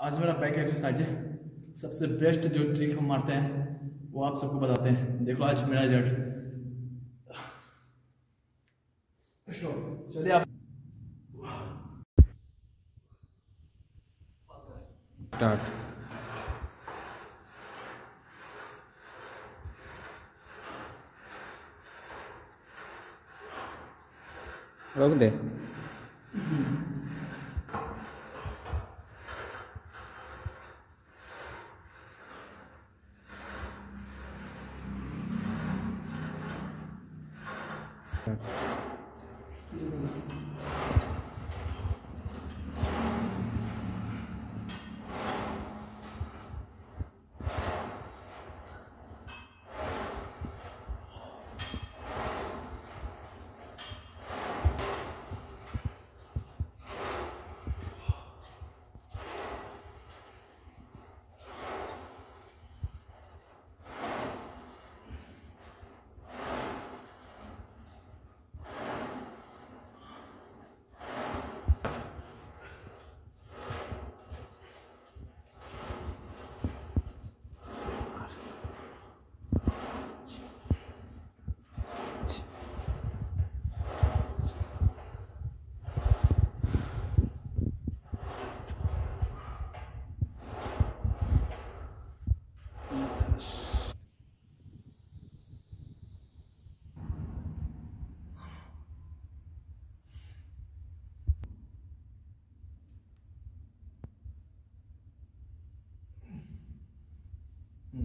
आज मेरा back exercise है सबसे बेस्ट जो ट्रिक हम मारते हैं वो आप सबको बताते हैं। देखो आज मेरा रिज़ल्ट चलिए आप स्टार्ट रोक दे। Так.